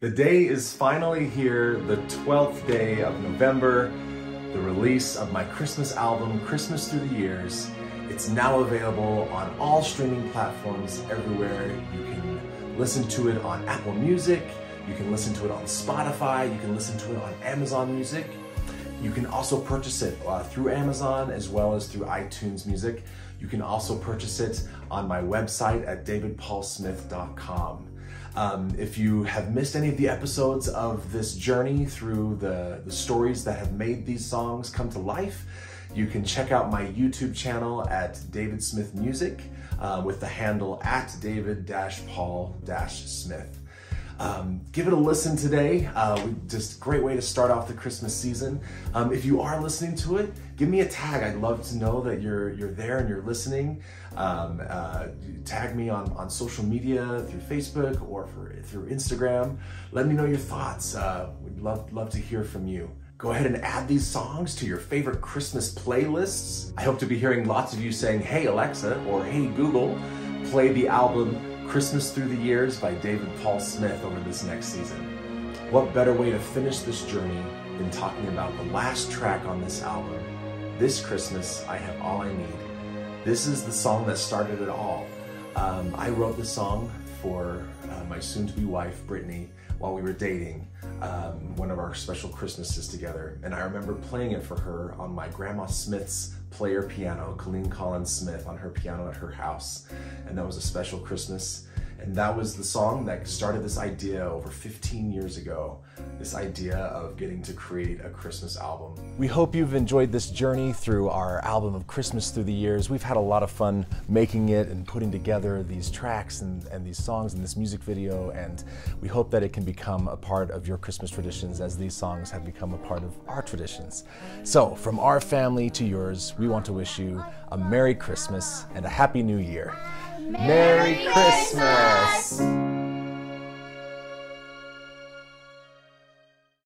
The day is finally here, the 12th day of November, the release of my Christmas album, Christmas Through the Years. It's now available on all streaming platforms everywhere. You can listen to it on Apple Music, you can listen to it on Spotify, you can listen to it on Amazon Music. You can also purchase it uh, through Amazon as well as through iTunes Music. You can also purchase it on my website at davidpaulsmith.com. Um, if you have missed any of the episodes of this journey through the, the stories that have made these songs come to life, you can check out my YouTube channel at David Smith Music uh, with the handle at David-Paul-Smith. Um, give it a listen today. Uh, we, just great way to start off the Christmas season. Um, if you are listening to it, give me a tag. I'd love to know that you're you're there and you're listening. Um, uh, tag me on, on social media through Facebook or for, through Instagram. Let me know your thoughts. Uh, we'd love love to hear from you. Go ahead and add these songs to your favorite Christmas playlists. I hope to be hearing lots of you saying, "Hey Alexa" or "Hey Google, play the album Christmas Through the Years by David Paul Smith over this next season. What better way to finish this journey than talking about the last track on this album? This Christmas, I Have All I Need. This is the song that started it all. Um, I wrote the song for uh, my soon to be wife, Brittany, while we were dating um, one of our special Christmases together. And I remember playing it for her on my Grandma Smith's player piano, Colleen Collins Smith, on her piano at her house. And that was a special Christmas. And that was the song that started this idea over 15 years ago, this idea of getting to create a Christmas album. We hope you've enjoyed this journey through our album of Christmas through the years. We've had a lot of fun making it and putting together these tracks and, and these songs and this music video, and we hope that it can become a part of your Christmas traditions as these songs have become a part of our traditions. So, from our family to yours, we want to wish you a Merry Christmas and a Happy New Year. Merry, Christmas. Christmas.